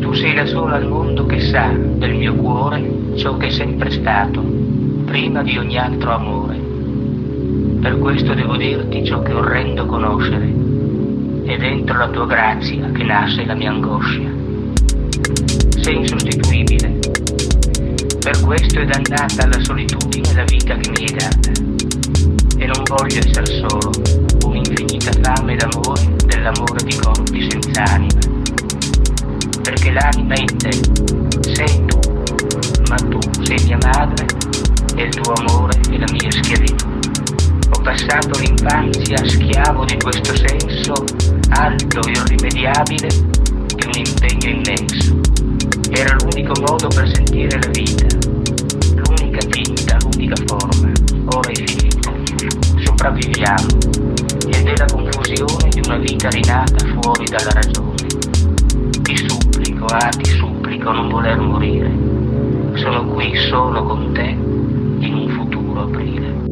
Tu sei la sola al mondo che sa del mio cuore ciò che è sempre stato, prima di ogni altro amore. Per questo devo dirti ciò che orrendo conoscere. È dentro la tua grazia che nasce la mia angoscia. Sei insostituibile. Per questo è dannata alla solitudine la vita che mi hai data. E non voglio essere solo, un'infinita fame d'amore dell'amore di corpi senza anima. Perché l'anima in te, sei tu, ma tu sei mia madre e il tuo amore è la mia schiavitù. Ho passato l'infanzia schiavo di questo senso alto, irrimediabile, e un impegno immenso. Era l'unico modo per sentire la vita, l'unica tinta, l'unica forma. Ora è finita. Sopravviviamo ed è la confusione di una vita rinata fuori dalla ragione allora ti supplico non voler morire. Sono qui solo con te in un futuro aprile.